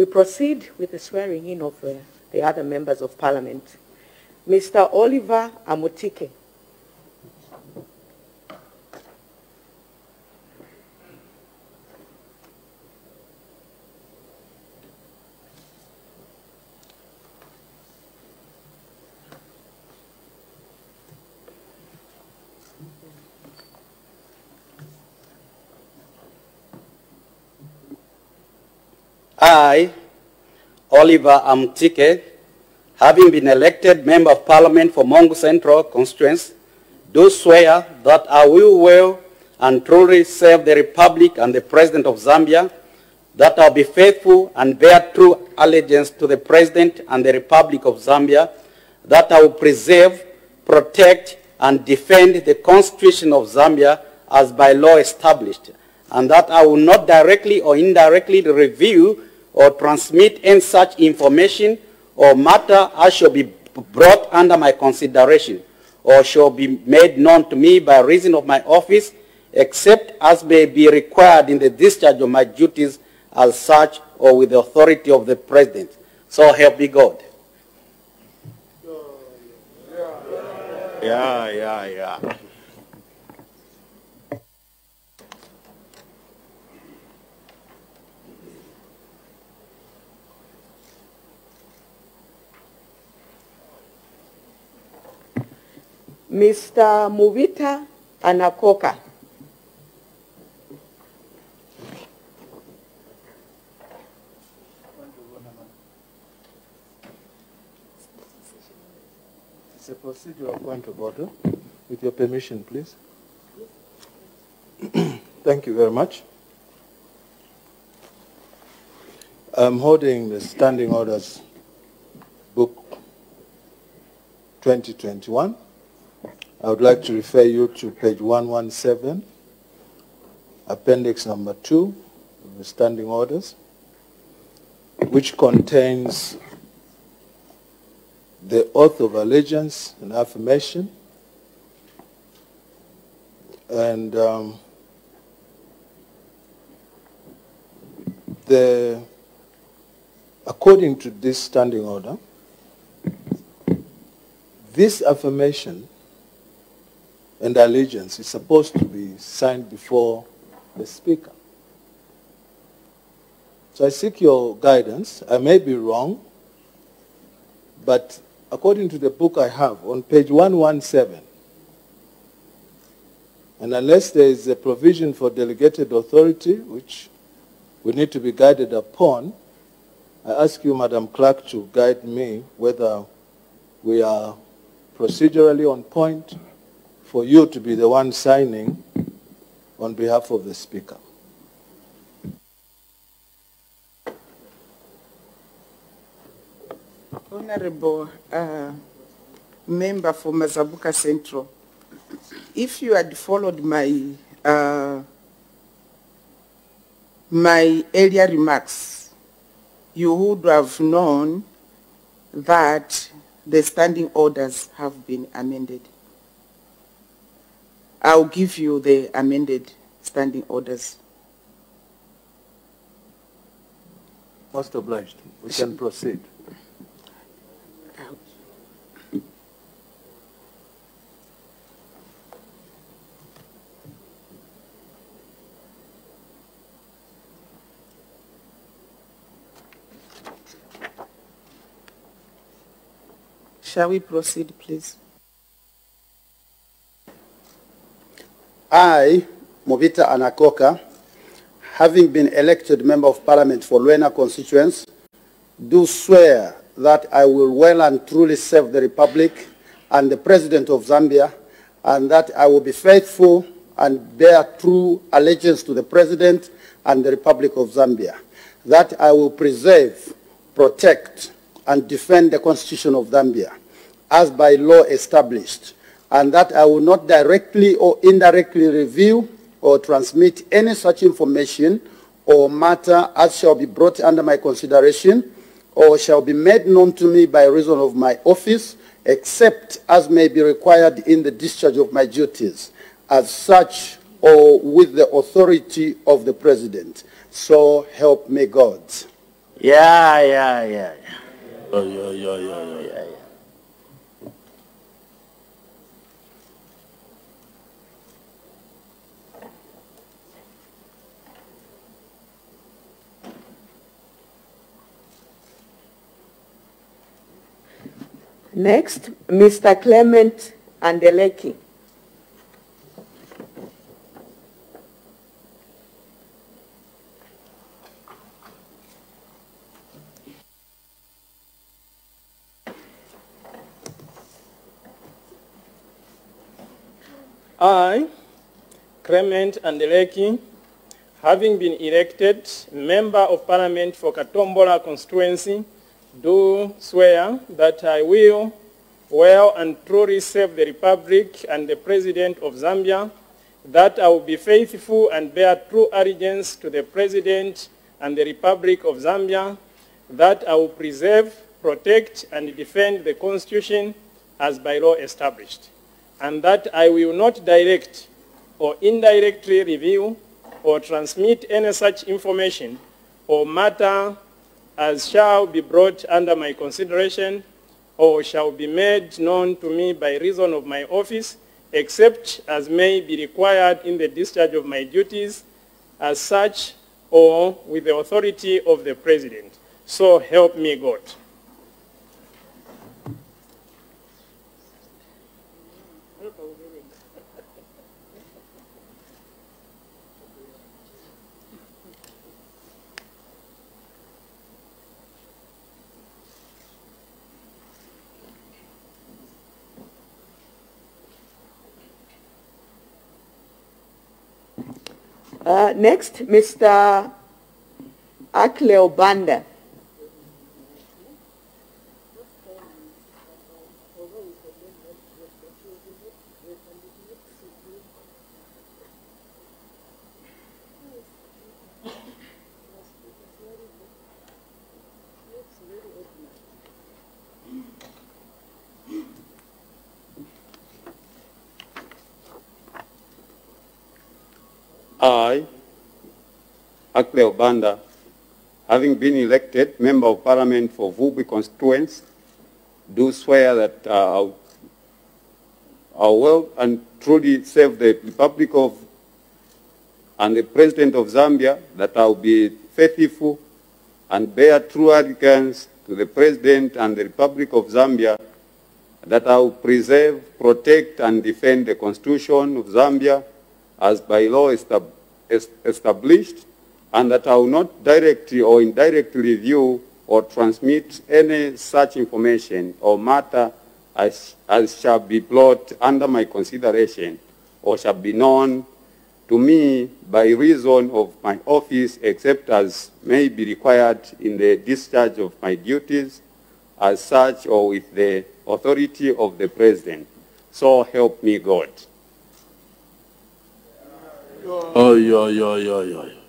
We proceed with the swearing in of uh, the other members of parliament. Mr. Oliver Amutike. I, Oliver Amtike, having been elected Member of Parliament for Mongu Central Constituency, do swear that I will well and truly serve the Republic and the President of Zambia, that I will be faithful and bear true allegiance to the President and the Republic of Zambia, that I will preserve, protect, and defend the Constitution of Zambia as by law established, and that I will not directly or indirectly review or transmit any such information or matter as shall be brought under my consideration or shall be made known to me by reason of my office, except as may be required in the discharge of my duties as such or with the authority of the President. So help me God. Yeah, yeah, yeah. Mr. Mubita Anakoka. It's a procedural point of order. With your permission, please. Thank you very much. I'm holding the Standing Orders Book 2021. I would like to refer you to page 117, appendix number 2 of the Standing Orders, which contains the oath of allegiance and affirmation. And um, the, according to this standing order, this affirmation and allegiance is supposed to be signed before the speaker. So I seek your guidance. I may be wrong, but according to the book I have, on page 117, and unless there is a provision for delegated authority, which we need to be guided upon, I ask you, Madam Clerk, to guide me whether we are procedurally on point for you to be the one signing on behalf of the Speaker. Honorable uh, member for Mazabuka Central, if you had followed my uh, my earlier remarks, you would have known that the standing orders have been amended. I'll give you the amended standing orders. Most obliged. We can proceed. Shall we proceed, please? I, Mubita Anakoka, having been elected Member of Parliament for Luena constituency, do swear that I will well and truly serve the Republic and the President of Zambia, and that I will be faithful and bear true allegiance to the President and the Republic of Zambia, that I will preserve, protect, and defend the Constitution of Zambia, as by law established, and that I will not directly or indirectly review or transmit any such information or matter as shall be brought under my consideration or shall be made known to me by reason of my office, except as may be required in the discharge of my duties, as such or with the authority of the President. So help me God. Yeah, yeah, yeah. yeah. Oh, yeah, yeah, yeah, yeah, yeah, yeah. Next, Mr. Clement Andeleki. I, Clement Andeleki, having been elected Member of Parliament for Katombola constituency, do swear that I will well and truly serve the Republic and the President of Zambia, that I will be faithful and bear true allegiance to the President and the Republic of Zambia, that I will preserve, protect, and defend the Constitution as by law established and that I will not direct or indirectly review or transmit any such information or matter as shall be brought under my consideration or shall be made known to me by reason of my office, except as may be required in the discharge of my duties as such or with the authority of the President. So help me God. Uh, next, Mr. Akleo I, Akle Banda, having been elected Member of Parliament for Vubwi constituency, do swear that uh, I will and truly serve the Republic of and the President of Zambia, that I will be faithful and bear true allegiance to the President and the Republic of Zambia, that I will preserve, protect, and defend the Constitution of Zambia as by law estab es established, and that I will not directly or indirectly review or transmit any such information or matter as, as shall be brought under my consideration or shall be known to me by reason of my office except as may be required in the discharge of my duties as such or with the authority of the President. So help me God. Yeah, yeah, yeah, yeah. yeah.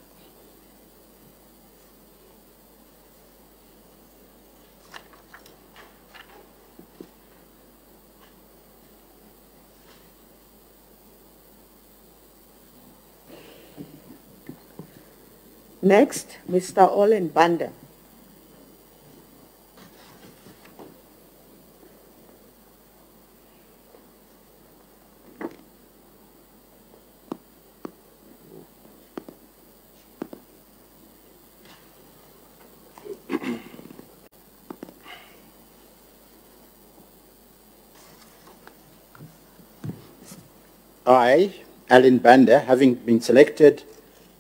Next, Mr. Olen Banda. I, Alan Banda, having been selected,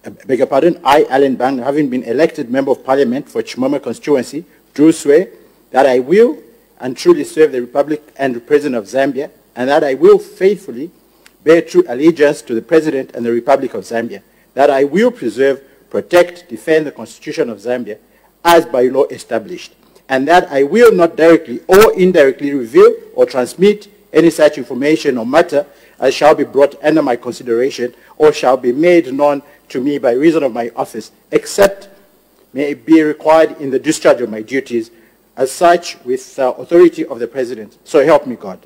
uh, beg your pardon, I, Alan having been elected Member of Parliament for Chimoma constituency, do swear that I will and truly serve the Republic and the President of Zambia, and that I will faithfully bear true allegiance to the President and the Republic of Zambia, that I will preserve, protect, defend the Constitution of Zambia as by law established, and that I will not directly or indirectly reveal or transmit any such information or matter as shall be brought under my consideration or shall be made known to me by reason of my office, except may it be required in the discharge of my duties as such with uh, authority of the President. So help me God.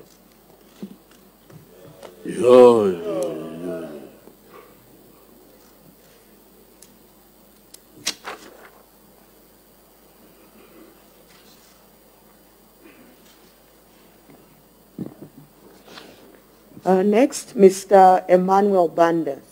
Uh, next, Mr. Emmanuel Banda.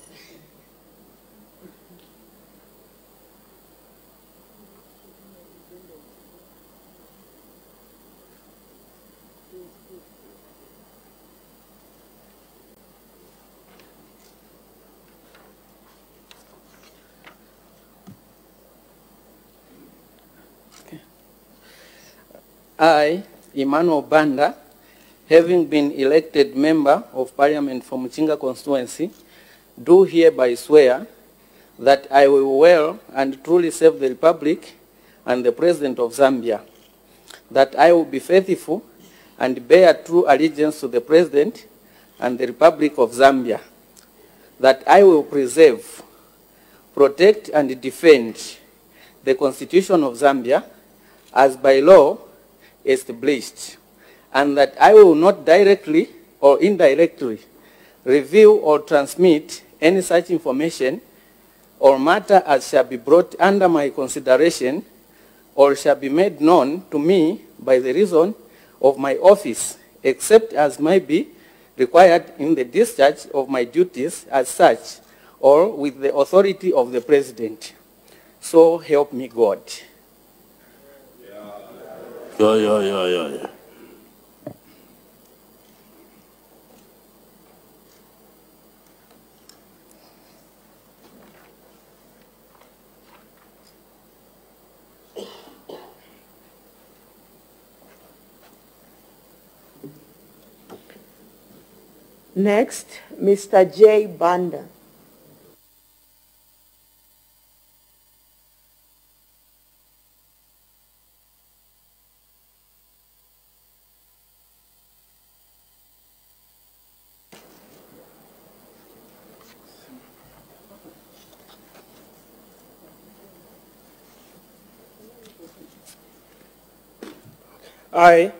I, Emmanuel Banda, having been elected member of parliament from Chinga constituency, do hereby swear that I will well and truly serve the republic and the president of Zambia, that I will be faithful and bear true allegiance to the president and the republic of Zambia, that I will preserve, protect and defend the constitution of Zambia as by law established, and that I will not directly or indirectly reveal or transmit any such information or matter as shall be brought under my consideration or shall be made known to me by the reason of my office, except as may be required in the discharge of my duties as such, or with the authority of the President. So help me God. Yeah, yeah, yeah, yeah, yeah. Next, Mr. J. Banda. I,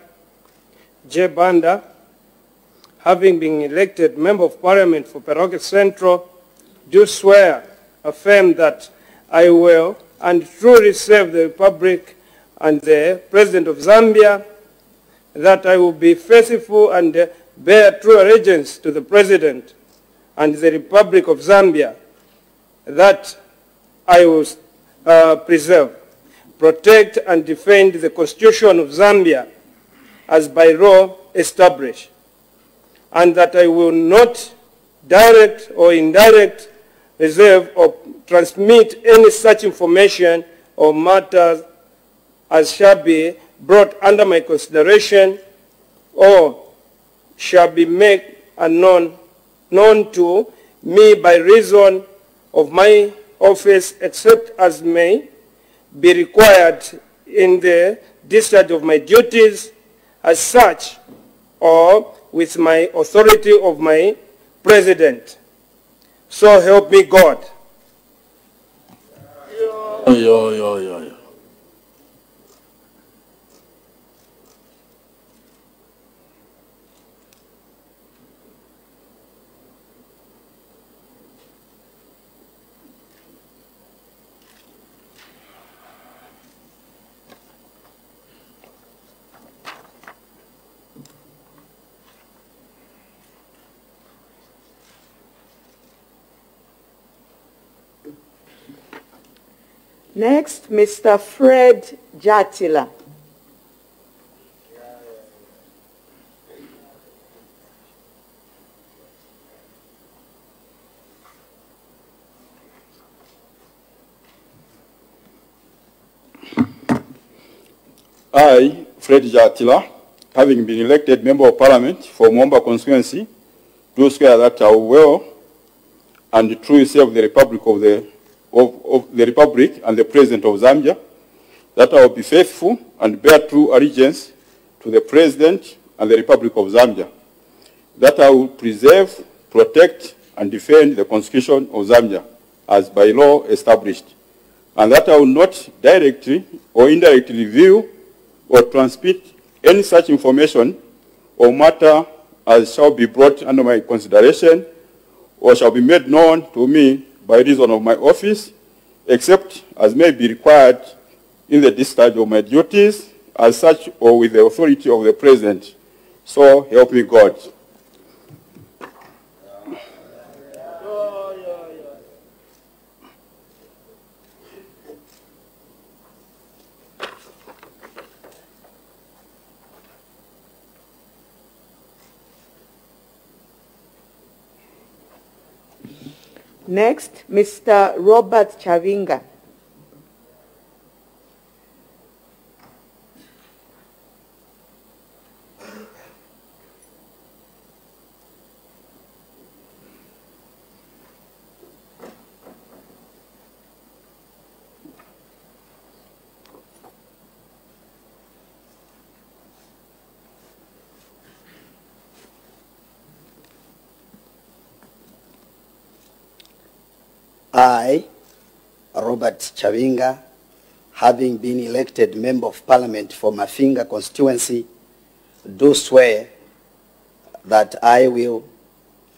J. Banda, having been elected Member of Parliament for Petauke Central, do swear, affirm that I will and truly serve the Republic and the President of Zambia, that I will be faithful and bear true allegiance to the President and the Republic of Zambia, that I will uh, preserve, protect and defend the Constitution of Zambia as by law established, and that I will not direct or indirect reserve or transmit any such information or matters as shall be brought under my consideration or shall be made unknown known to me by reason of my office except as may be required in the discharge of my duties as such or with my authority of my president. So help me God. Yeah, yeah, yeah, yeah. Next, Mr. Fred Chaatila. I, Fred Chaatila, having been elected Member of Parliament for Moomba constituency, do swear that I will well and truly serve the Republic of the, of, of the Republic and the President of Zambia, that I will be faithful and bear true allegiance to the President and the Republic of Zambia, that I will preserve, protect, and defend the Constitution of Zambia as by law established, and that I will not directly or indirectly reveal or transmit any such information or matter as shall be brought under my consideration or shall be made known to me by reason of my office, except as may be required in the discharge of my duties as such or with the authority of the President. So help me God. Next, Mr. Robert Chabinga. I, Robert Chabinga, having been elected Member of Parliament for Mafinga constituency, do swear that I will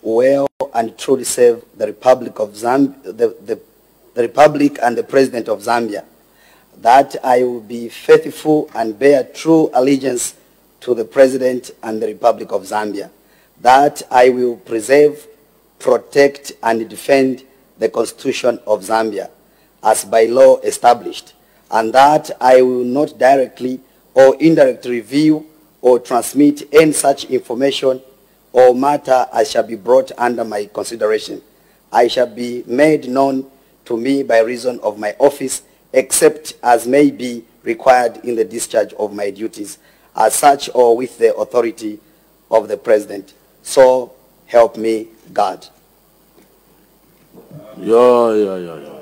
well and truly serve the Republic of Zambia, the, the, the Republic and the President of Zambia, that I will be faithful and bear true allegiance to the President and the Republic of Zambia, that I will preserve, protect, and defend the Constitution of Zambia as by law established, and that I will not directly or indirectly reveal or transmit any such information or matter as shall be brought under my consideration. I shall be made known to me by reason of my office, except as may be required in the discharge of my duties, as such or with the authority of the President. So help me God. Yeah, yeah, yeah, yeah.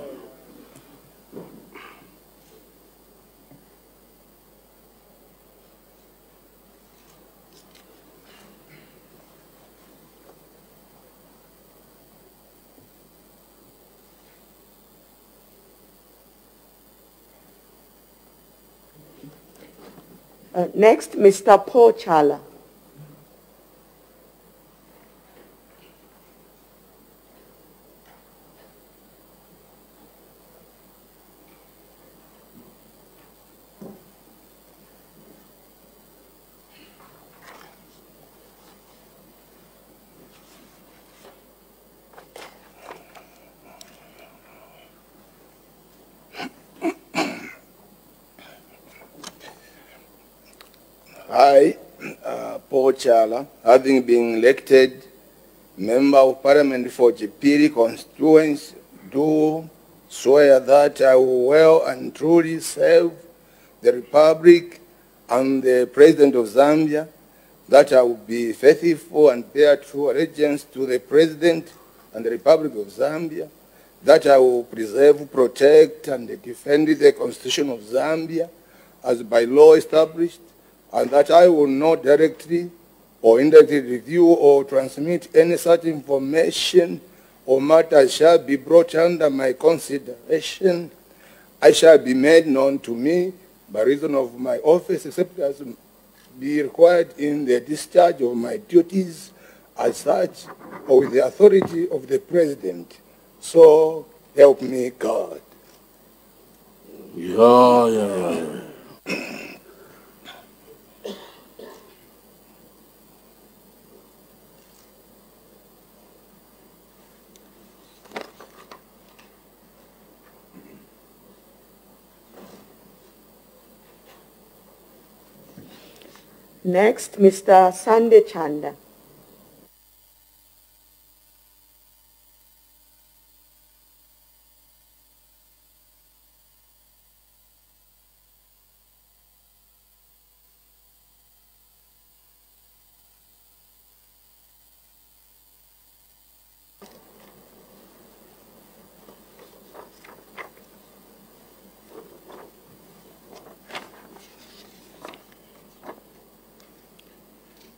Uh, next, Mr. Paul Chala. I, uh, Paul Chala, having been elected Member of Parliament for Chipili constituency, do swear that I will well and truly serve the Republic and the President of Zambia, that I will be faithful and bear true allegiance to the President and the Republic of Zambia, that I will preserve, protect, and defend the Constitution of Zambia as by law established, and that I will not directly or indirectly review or transmit any such information or matter shall be brought under my consideration. I shall be made known to me by reason of my office, except as be required in the discharge of my duties as such or with the authority of the President. So help me God. Yeah, yeah, yeah, Next, Mr. Sande Chanda.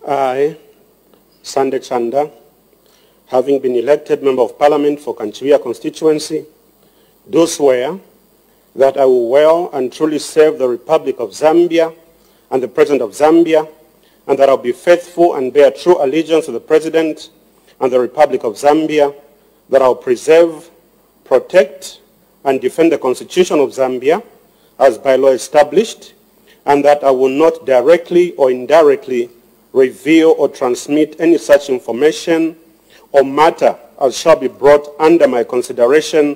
I, Sande Chanda, having been elected Member of Parliament for Kanchibiya constituency, do swear that I will well and truly serve the Republic of Zambia and the President of Zambia, and that I will be faithful and bear true allegiance to the President and the Republic of Zambia, that I will preserve, protect, and defend the Constitution of Zambia as by law established, and that I will not directly or indirectly reveal or transmit any such information or matter as shall be brought under my consideration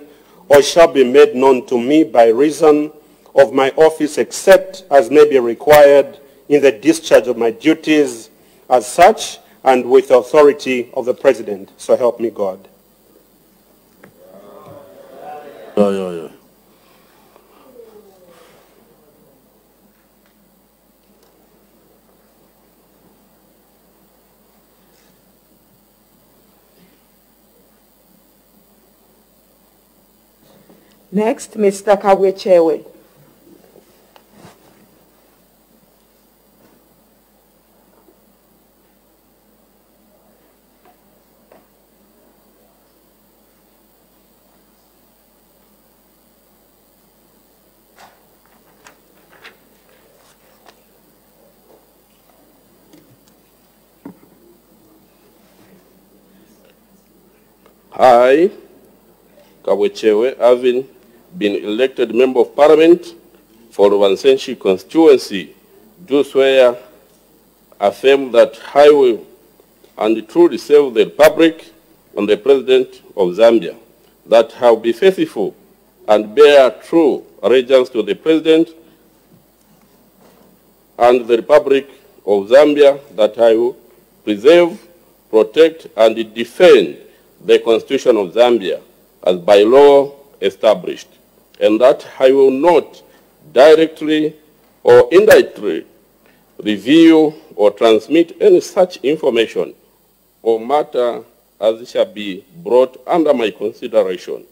or shall be made known to me by reason of my office except as may be required in the discharge of my duties as such and with the authority of the President. So help me God. Yo, yo. Next, Mr. Kagwechewe. I, Kabwechewe, having been elected member of parliament for Wansenshi constituency, do swear, affirm that I will and truly serve the republic and the president of Zambia, that I will be faithful and bear true allegiance to the president and the republic of Zambia, that I will preserve, protect, and defend the Constitution of Zambia as by law established, and that I will not directly or indirectly reveal or transmit any such information or matter as shall be brought under my consideration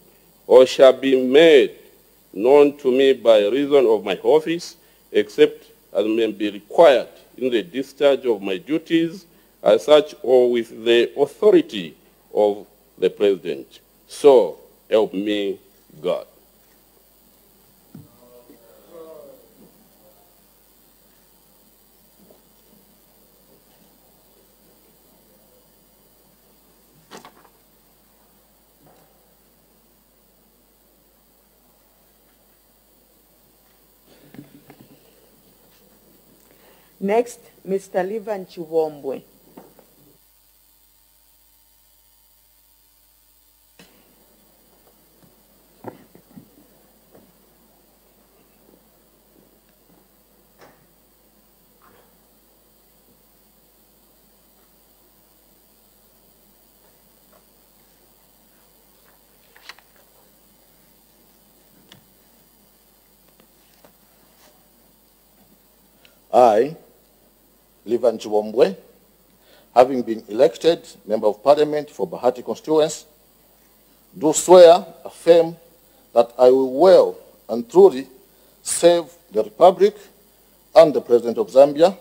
or shall be made known to me by reason of my office, except as may be required in the discharge of my duties as such or with the authority of the president. So help me God. Next, Mr. Livan Chibombwe. I, Livan Chibombwe, having been elected Member of Parliament for Bahati constituency, do swear, affirm that I will well and truly serve the Republic and the President of Zambia,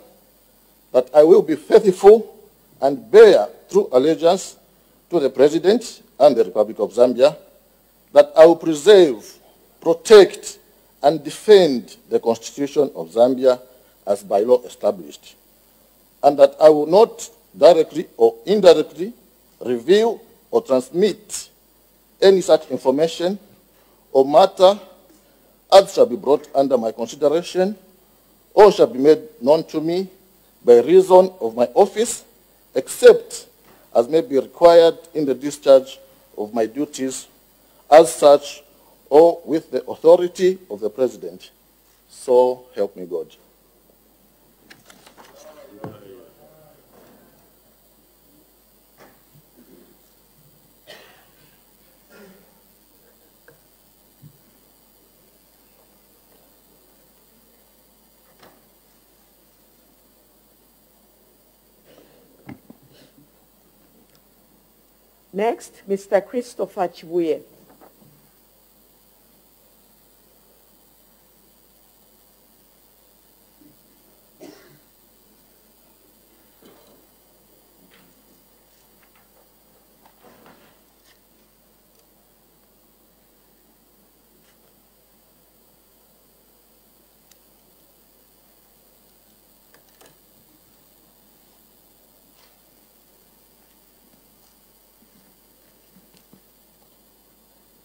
that I will be faithful and bear true allegiance to the President and the Republic of Zambia, that I will preserve, protect, and defend the Constitution of Zambia as by law established, and that I will not directly or indirectly reveal or transmit any such information or matter as shall be brought under my consideration or shall be made known to me by reason of my office, except as may be required in the discharge of my duties as such or with the authority of the President. So help me God. Next, Mr. Christopher Chibuye.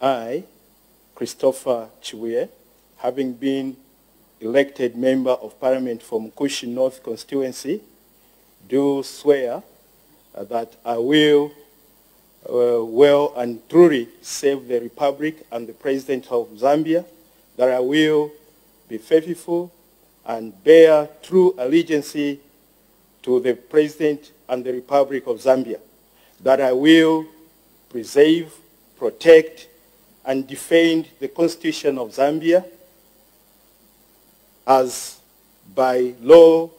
I, Christopher Chibuye, having been elected member of parliament from Mkushi North constituency, do swear that I will uh, well and truly serve the republic and the president of Zambia, that I will be faithful and bear true allegiance to the president and the republic of Zambia, that I will preserve, protect, and defend the Constitution of Zambia as by law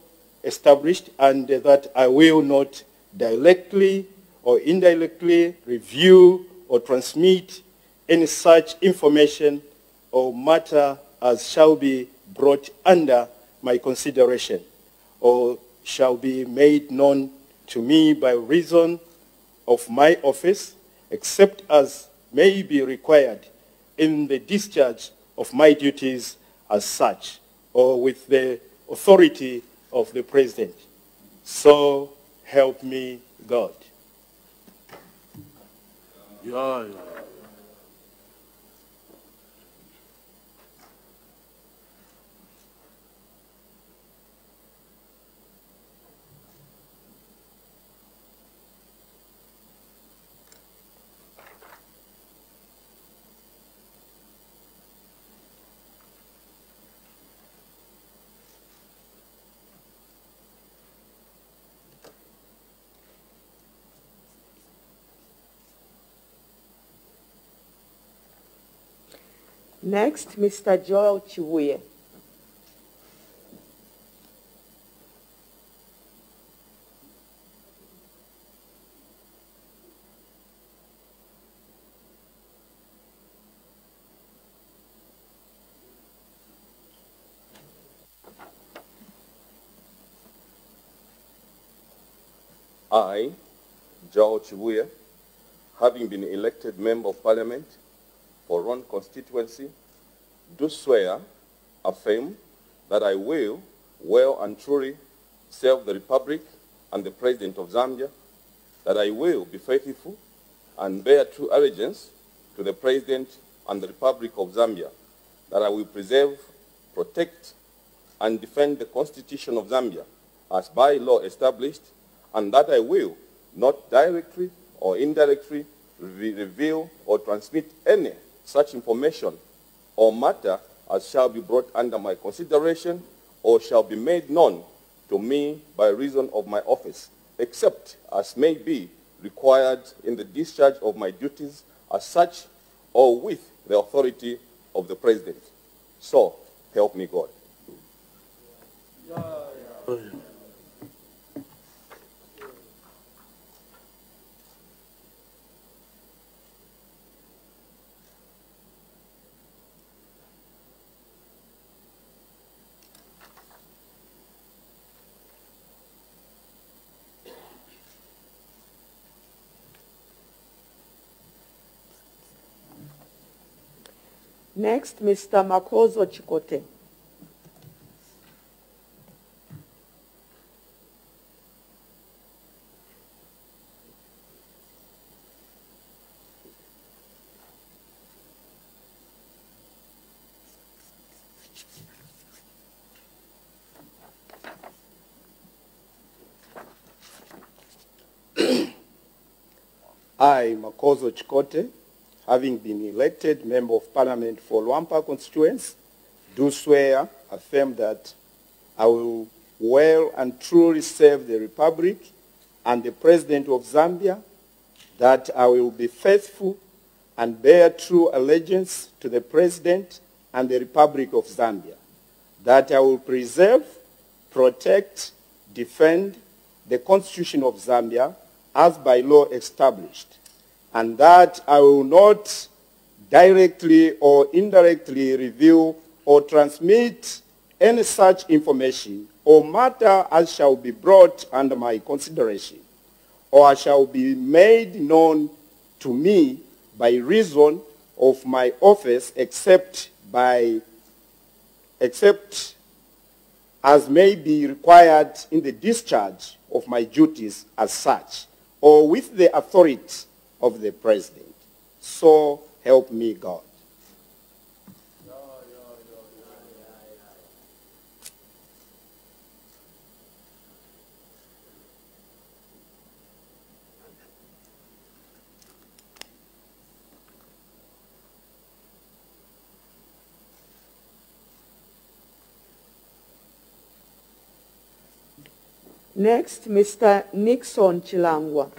established and that I will not directly or indirectly review or transmit any such information or matter as shall be brought under my consideration or shall be made known to me by reason of my office, except as may be required in the discharge of my duties as such, or with the authority of the President. So help me God. Yeah, yeah. Next, Mr. Joel Chibuye. I, Joel Chibuye, having been elected Member of Parliament for one constituency, do swear, affirm, that I will well and truly serve the Republic and the President of Zambia, that I will be faithful and bear true allegiance to the President and the Republic of Zambia, that I will preserve, protect, and defend the Constitution of Zambia as by law established, and that I will not directly or indirectly re- reveal or transmit any such information or matter as shall be brought under my consideration or shall be made known to me by reason of my office, except as may be required in the discharge of my duties as such or with the authority of the President. So, help me God. Next, Mr. Makozo Chikote. I, Makozo Chikote, having been elected Member of Parliament for Luampa constituency, do swear, affirm that I will well and truly serve the Republic and the President of Zambia, that I will be faithful and bear true allegiance to the President and the Republic of Zambia, that I will preserve, protect, defend the Constitution of Zambia as by law established, and that I will not directly or indirectly reveal or transmit any such information or matter as shall be brought under my consideration or as shall be made known to me by reason of my office except by except as may be required in the discharge of my duties as such or with the authority of the president. So help me God. Next, Mr. Nixon Chilangwa.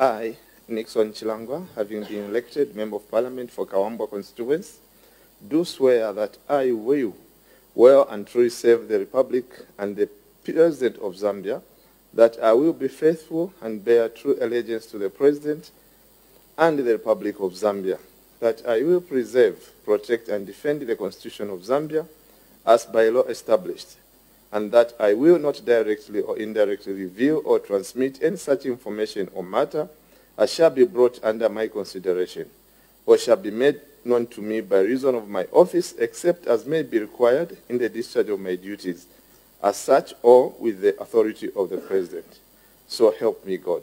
I, Nixon Chilangwa, having been elected Member of Parliament for Kawambwa constituency, do swear that I will well and truly serve the Republic and the President of Zambia, that I will be faithful and bear true allegiance to the President and the Republic of Zambia, that I will preserve, protect, and defend the Constitution of Zambia as by law established, and that I will not directly or indirectly reveal or transmit any such information or matter as shall be brought under my consideration, or shall be made known to me by reason of my office, except as may be required in the discharge of my duties, as such or with the authority of the President. So help me God.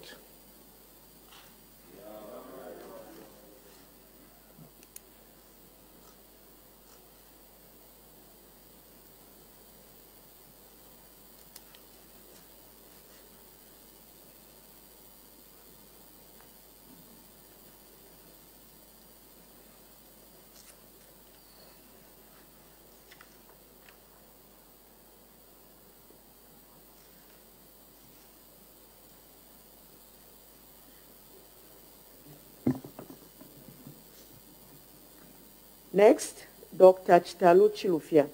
Next, Dr. Chitalu Chilufya.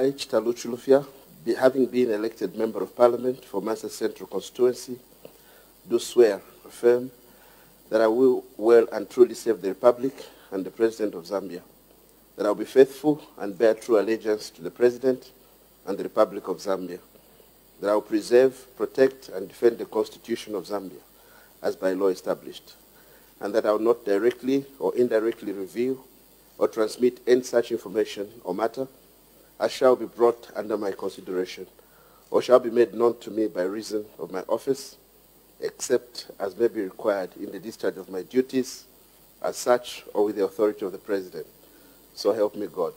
I, Chitalu Chilufya, be, having been elected Member of Parliament for Mansa Central Constituency, do swear, affirm, that I will well and truly serve the Republic and the President of Zambia, that I will be faithful and bear true allegiance to the President and the Republic of Zambia, that I will preserve, protect, and defend the Constitution of Zambia as by law established, and that I will not directly or indirectly reveal or transmit any such information or matter as shall be brought under my consideration, or shall be made known to me by reason of my office, except as may be required in the discharge of my duties as such or with the authority of the President. So help me God.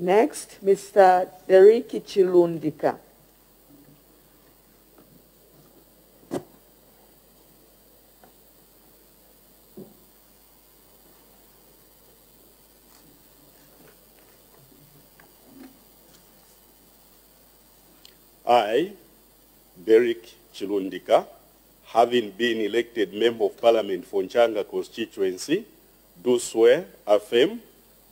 Next, Mr. Derek Chilundika. I, Derek Chilundika, having been elected Member of Parliament for Nchanga constituency, do swear, affirm,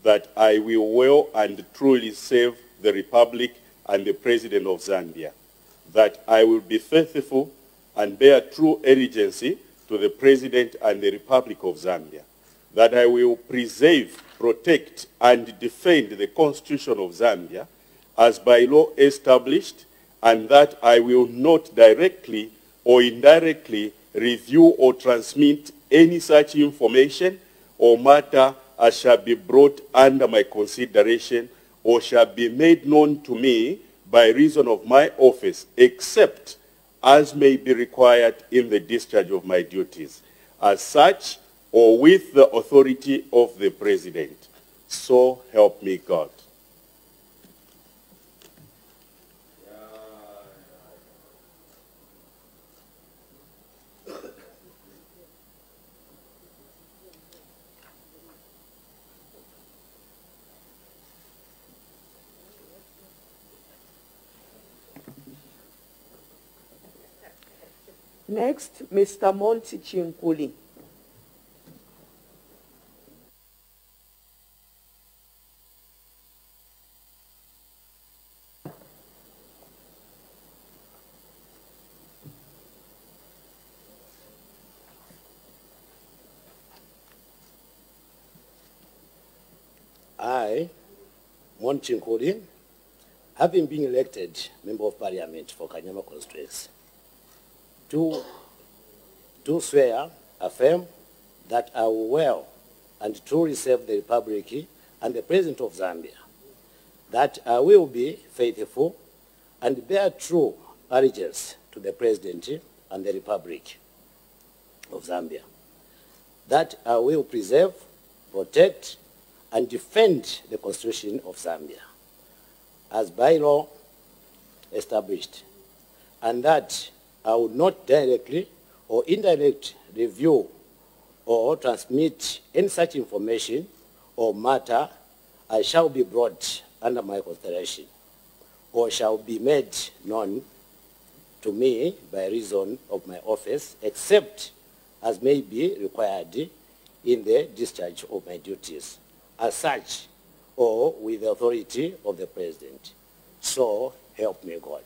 that I will well and truly serve the Republic and the President of Zambia, that I will be faithful and bear true allegiance to the President and the Republic of Zambia, that I will preserve, protect, and defend the Constitution of Zambia as by law established, and that I will not directly or indirectly review or transmit any such information or matter as shall be brought under my consideration or shall be made known to me by reason of my office, except as may be required in the discharge of my duties, as such or with the authority of the President. So help me God. Next, Mr. Monty Chinkuli. I, Monty Nkoli, having been elected Member of Parliament for Kanyama Constituency, do, do swear, affirm that I will well and truly serve the Republic and the President of Zambia, that I will be faithful and bear true allegiance to the President and the Republic of Zambia, that I will preserve, protect, and defend the Constitution of Zambia as by law established, and that I will not directly or indirectly review or transmit any such information or matter I shall be brought under my consideration or shall be made known to me by reason of my office, except as may be required in the discharge of my duties, as such, or with the authority of the President. So help me God.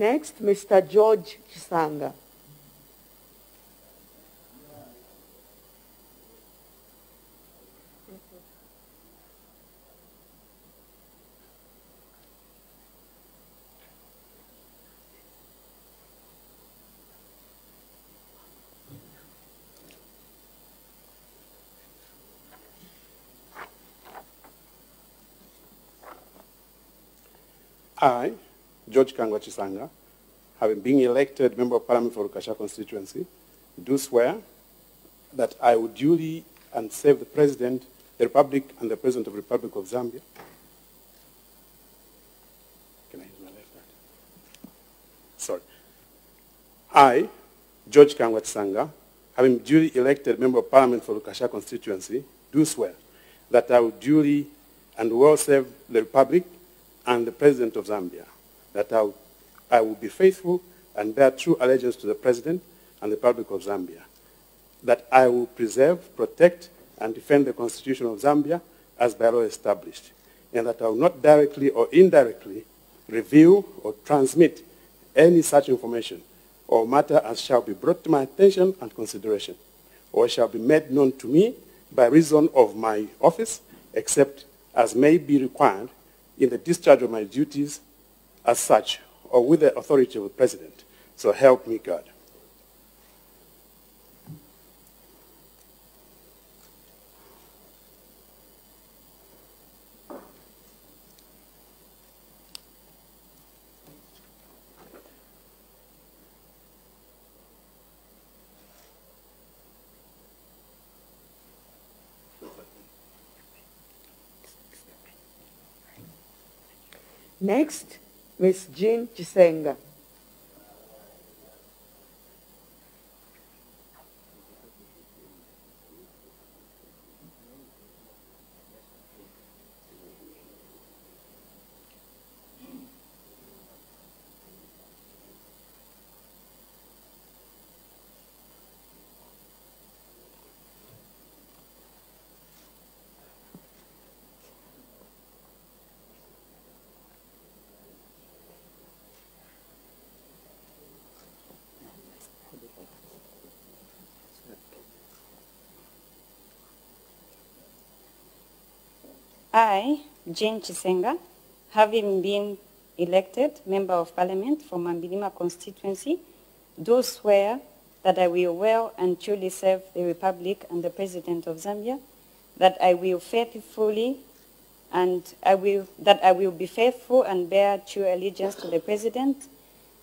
Next, Mr. George Chisanga. I, George Kangwa Chisanga, having been elected Member of Parliament for Lukashya constituency, do swear that I will duly and serve the President, the Republic, and the President of the Republic of Zambia. Can I use my left hand? Sorry. I, George Kangwa Chisanga, having duly elected Member of Parliament for Lukashya constituency, do swear that I will duly and well serve the Republic and the President of Zambia, that I will, I will be faithful and bear true allegiance to the President and the Republic of Zambia, that I will preserve, protect, and defend the Constitution of Zambia as by law established, and that I will not directly or indirectly reveal or transmit any such information or matter as shall be brought to my attention and consideration, or shall be made known to me by reason of my office, except as may be required in the discharge of my duties as such, or with the authority of the President. So help me God. Next, Miss Jean Chisenga. I, Jane Chisenga, having been elected Member of Parliament for Mambilima constituency, do swear that I will well and truly serve the Republic and the President of Zambia, that I will faithfully and I will, that I will be faithful and bear true allegiance to the President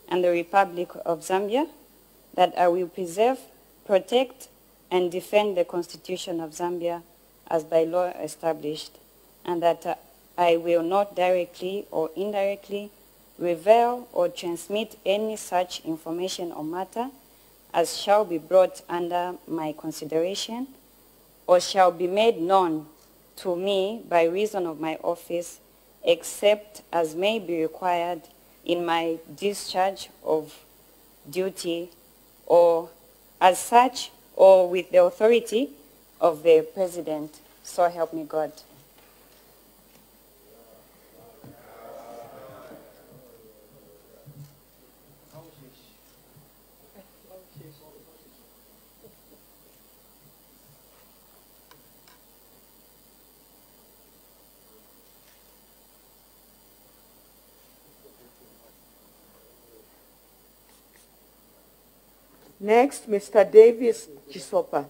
and the Republic of Zambia, that I will preserve, protect, and defend the Constitution of Zambia as by law established, and that uh, I will not directly or indirectly reveal or transmit any such information or matter as shall be brought under my consideration or shall be made known to me by reason of my office, except as may be required in my discharge of duty or as such or with the authority of the President. So help me God. Next, Mr. Davis Chisopa.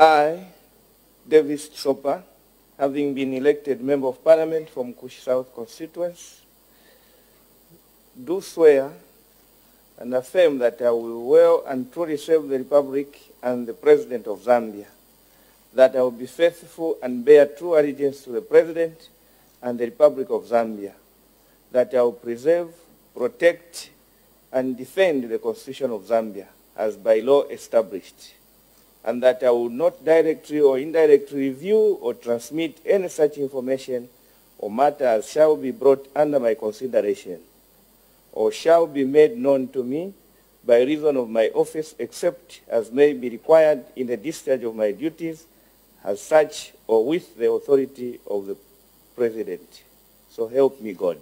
I, Davis Chopper, having been elected Member of Parliament from Mkushi South constituency, do swear and affirm that I will well and truly serve the Republic and the President of Zambia, that I will be faithful and bear true allegiance to the President and the Republic of Zambia, that I will preserve, protect, and defend the Constitution of Zambia as by law established, and that I will not directly or indirectly review or transmit any such information or matter as shall be brought under my consideration or shall be made known to me by reason of my office except as may be required in the discharge of my duties as such or with the authority of the President. So help me God.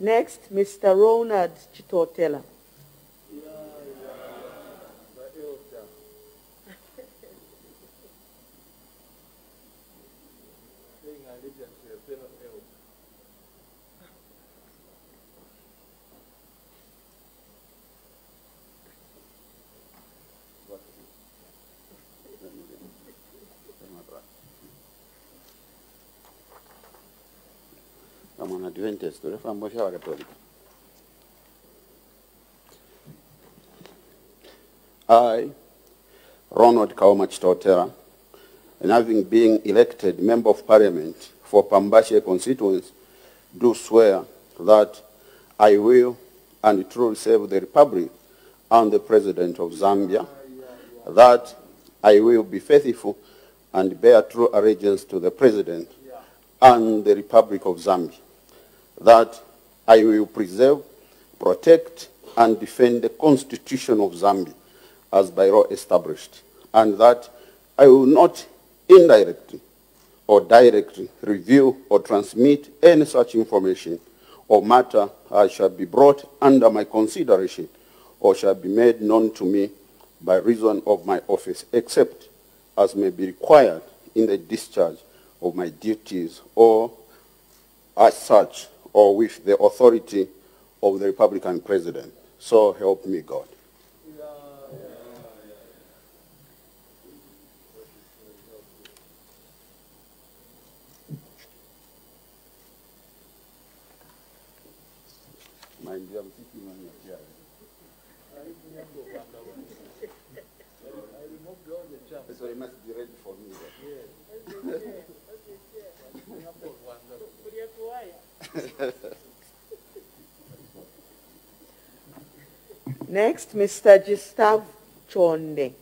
Next, Mr. Ronald Chitotela. I, Ronald Kaumba Chitotela, and having been elected Member of Parliament for Pambashe constituency, do swear that I will and truly serve the Republic and the President of Zambia, that I will be faithful and bear true allegiance to the President and the Republic of Zambia, that I will preserve, protect, and defend the Constitution of Zambia as by law established, and that I will not indirectly or directly review or transmit any such information or matter as shall be brought under my consideration or shall be made known to me by reason of my office, except as may be required in the discharge of my duties or as such or with the authority of the Republican President. So help me God. Mind you, I'm thinking on your chair. So you must be ready for me. Next, Mr. Gustav Chonde.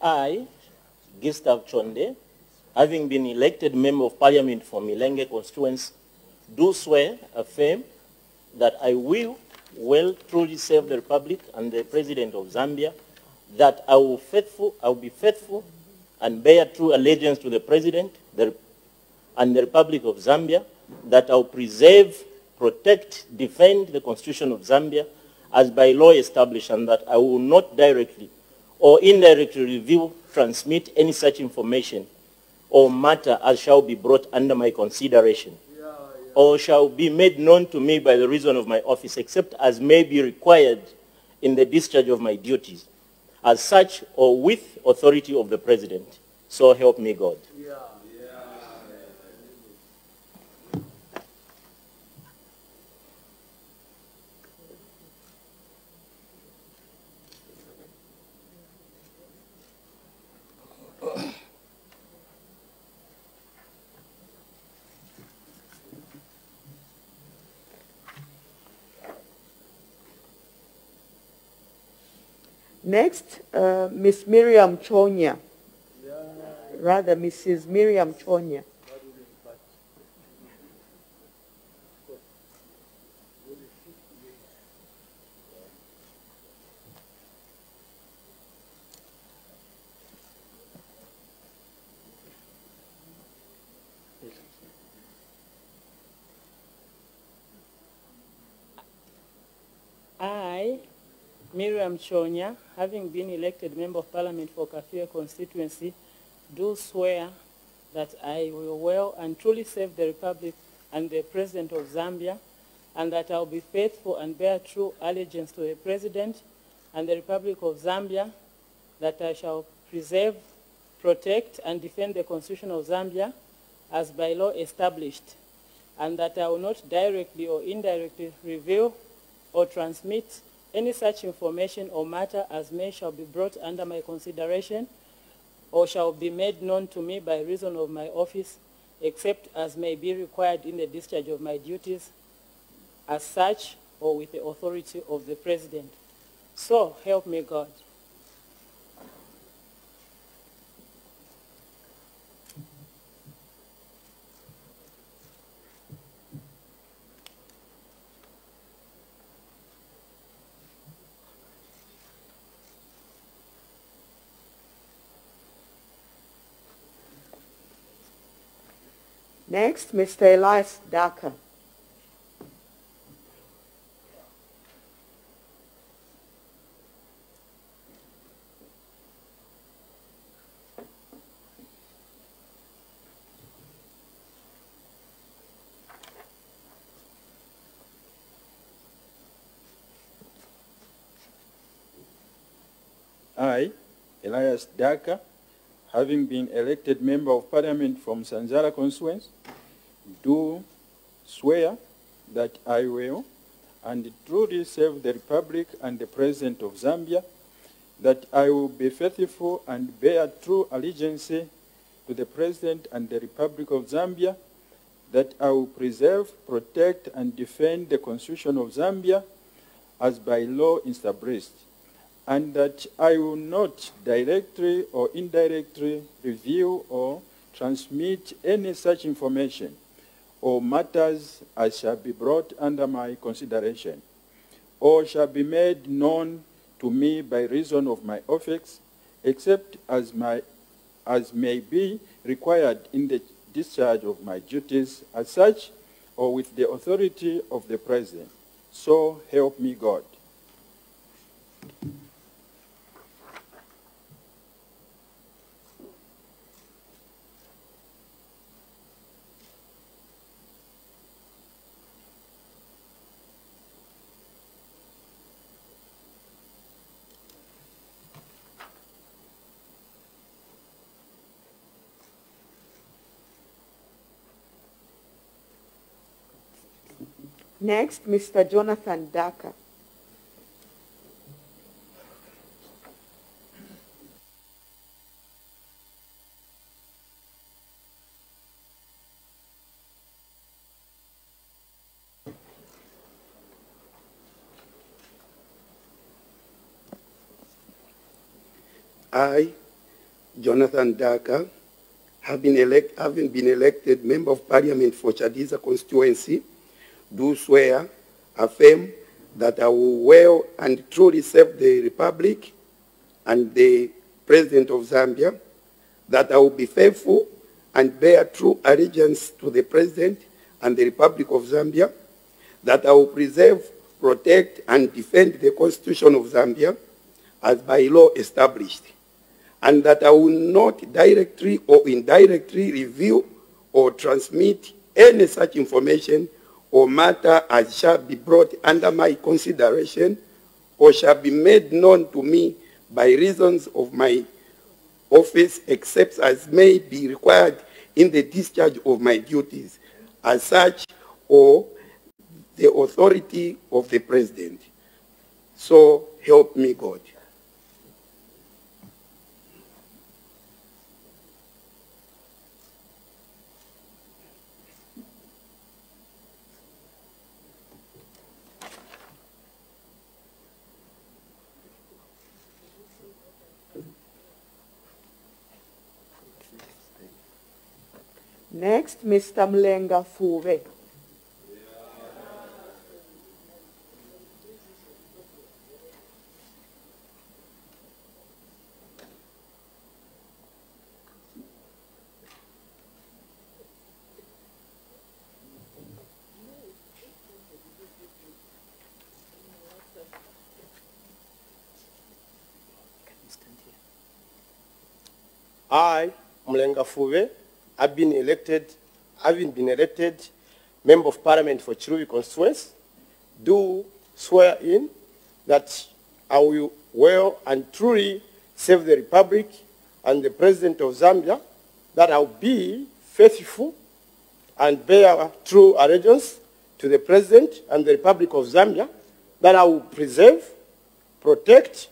I, Gustav Chonde, having been elected member of parliament for Milenge constituency, do swear, affirm, that I will well truly serve the Republic and the President of Zambia, that I will, faithful, I will be faithful and bear true allegiance to the President the, and the Republic of Zambia, that I will preserve, protect, defend the Constitution of Zambia as by law established, and that I will not directly or indirectly review, transmit any such information or matter as shall be brought under my consideration or shall be made known to me by the reason of my office, except as may be required in the discharge of my duties, as such or with authority of the President. So help me God. Next, uh, Miss Miriam Chonya. Rather, Mrs. Miriam Chonya. I, Miriam Chonya, having been elected Member of Parliament for Kafue constituency, do swear that I will well and truly serve the Republic and the President of Zambia, and that I will be faithful and bear true allegiance to the President and the Republic of Zambia, that I shall preserve, protect, and defend the Constitution of Zambia as by law established, and that I will not directly or indirectly reveal or transmit any such information or matter as may shall be brought under my consideration or shall be made known to me by reason of my office, except as may be required in the discharge of my duties as such or with the authority of the President. So help me God. Next, Mr. Elias Daka. I, Elias Daka, having been elected member of parliament from Msanzala constituency, do swear that I will and truly serve the Republic and the President of Zambia, that I will be faithful and bear true allegiance to the President and the Republic of Zambia, that I will preserve, protect, and defend the Constitution of Zambia as by law established, and that I will not directly or indirectly review or transmit any such information or matters as shall be brought under my consideration or shall be made known to me by reason of my office, except as, my, as may be required in the discharge of my duties as such or with the authority of the President. So help me God. Next, Mr. Jonathan Daka. I, Jonathan Daka, having, elect, having been elected Member of Parliament for Chadiza constituency, do swear, affirm that I will well and truly serve the Republic and the President of Zambia, that I will be faithful and bear true allegiance to the President and the Republic of Zambia, that I will preserve, protect, and defend the Constitution of Zambia as by law established, and that I will not directly or indirectly reveal or transmit any such information or matter as shall be brought under my consideration or shall be made known to me by reasons of my office except as may be required in the discharge of my duties as such or the authority of the president. So help me God. Next, Mr. Mlenga Fuve. I, Mlenga Fuve, have been elected, having been elected Member of Parliament for Chiruvi constituency, do swear in that I will well and truly serve the Republic and the President of Zambia, that I will be faithful and bear true allegiance to the President and the Republic of Zambia, that I will preserve, protect,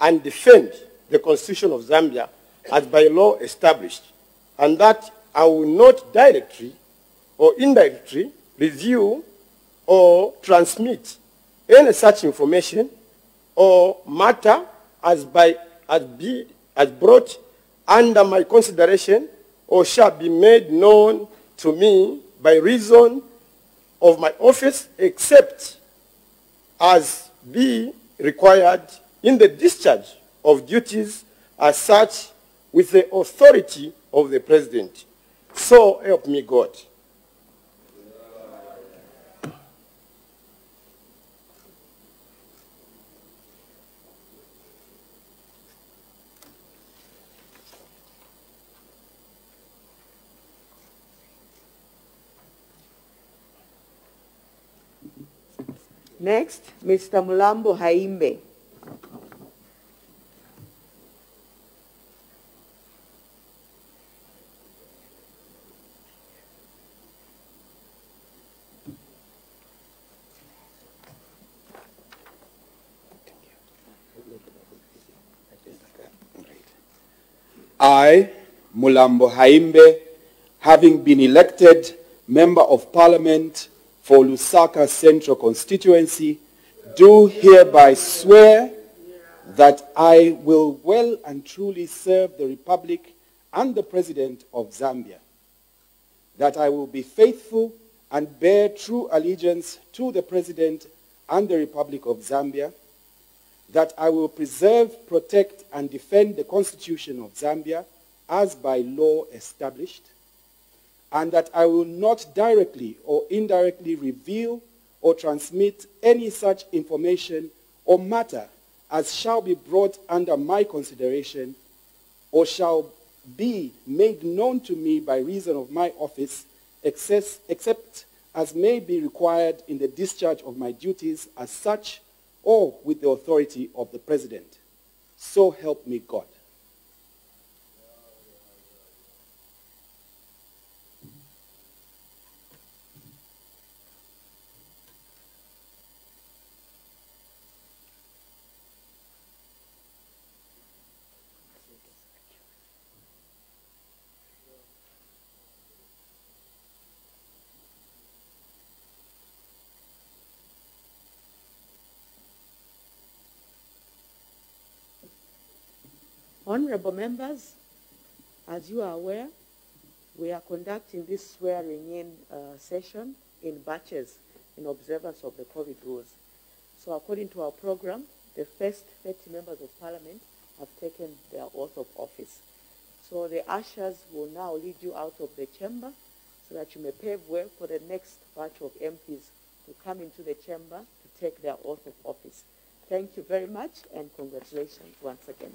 and defend the Constitution of Zambia as by law established, and that I will not directly or indirectly review or transmit any such information or matter as, by, as, be, as brought under my consideration or shall be made known to me by reason of my office except as be required in the discharge of duties as such with the authority of the president. So help me God. Next, Mr. Mulambo Haimbe. I, Mulambo Haimbe, having been elected Member of Parliament for Lusaka Central Constituency, do hereby swear that I will well and truly serve the Republic and the President of Zambia, that I will be faithful and bear true allegiance to the President and the Republic of Zambia, that I will preserve, protect, and defend the Constitution of Zambia as by law established, and that I will not directly or indirectly reveal or transmit any such information or matter as shall be brought under my consideration or shall be made known to me by reason of my office, except, as may be required in the discharge of my duties as such or with the authority of the President. So help me God. Honorable members, As you are aware, we are conducting this swearing-in uh, session in batches in observance of the COVID rules. So according to our program, the first 30 members of parliament have taken their oath of office. So the ushers will now lead you out of the chamber so that you may pave way for the next batch of MPs to come into the chamber to take their oath of office. Thank you very much and congratulations once again.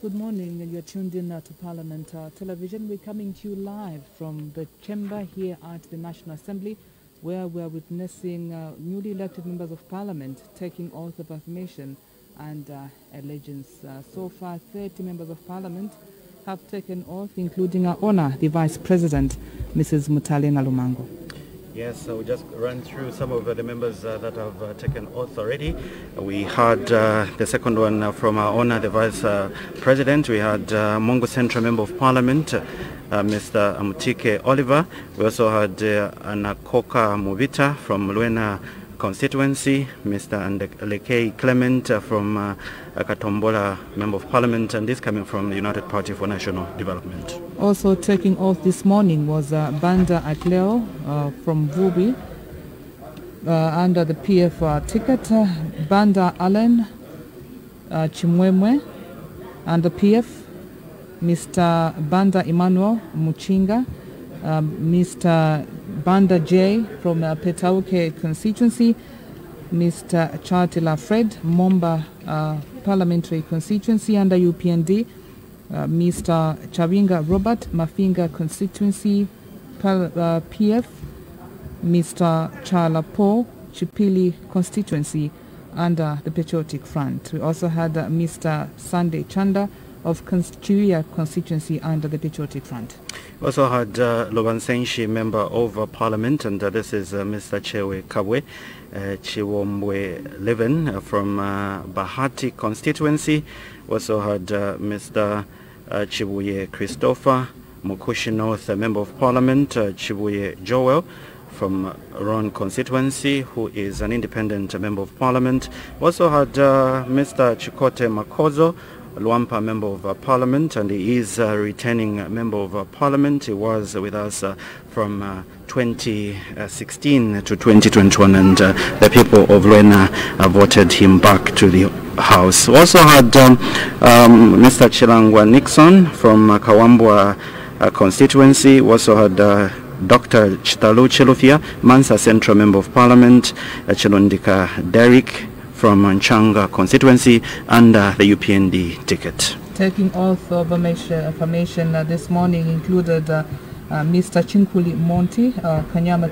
Good morning, and you're tuned in to Parliament uh, Television. We're coming to you live from the chamber here at the National Assembly, where we're witnessing uh, newly elected members of Parliament taking oath of affirmation and uh, allegiance. Uh, so far, 30 members of Parliament have taken oath, including our honor, the Vice President, Mrs. Mutale Nalumango. Yes, so we just run through some of the members uh, that have uh, taken oath already. We had uh, the second one uh, from our honor, the Vice uh, President. We had uh, Mongu Central Member of Parliament, Mr. Amutike Oliver. We also had Anakoka Mubita from Luena constituency, Mr. Lekei Clement uh, from uh, Katombola Member of Parliament, and this coming from the United Party for National Development. Also taking oath this morning was uh, Banda Akleo uh, from Vubwi uh, under the PFR uh, ticket, Banda Allen Chimwemwe under PF, Mr. Banda Emmanuel Muchinga, um, Mr. Banda J from uh, Petauke constituency, Mr. Chaatila Fred, Moomba uh, parliamentary constituency under UPND, uh, Mr. Chabinga Robert, Mafinga constituency, Pal- uh, PF, Mr. Chala Paul, Chipili constituency under the Patriotic Front. We also had uh, Mr. Sunday Chanda of Chiria constituency under the Patriotic Front. We also had uh, Member of uh, Parliament, and uh, this is uh, Mr. Chewe Kabwe, uh, Chibombwe Levin uh, from uh, Bahati constituency. We also had uh, Mr. Chibuye Christopher, Mkushi North Member of Parliament, Chibuye Joel from Roan constituency, who is an independent Member of Parliament. We also had uh, Mr. Chikote Makozo, Luampa Member of uh, Parliament, and he is a returning uh, Member of uh, Parliament. He was with us uh, from uh, 2016 to 2021, and uh, the people of Luena uh, voted him back to the House. We also had um, um, Mr. Chilangwa Nixon from uh, Kawambwa uh, constituency. We also had uh, Dr. Chitalu Chilufya, Mansa Central Member of Parliament, uh, Chilundika Derek from Nchanga constituency under the UPND ticket. Taking of affirmation, affirmation uh, this morning included uh, uh, Mr. Chinkuli Monti, uh, Kanyama.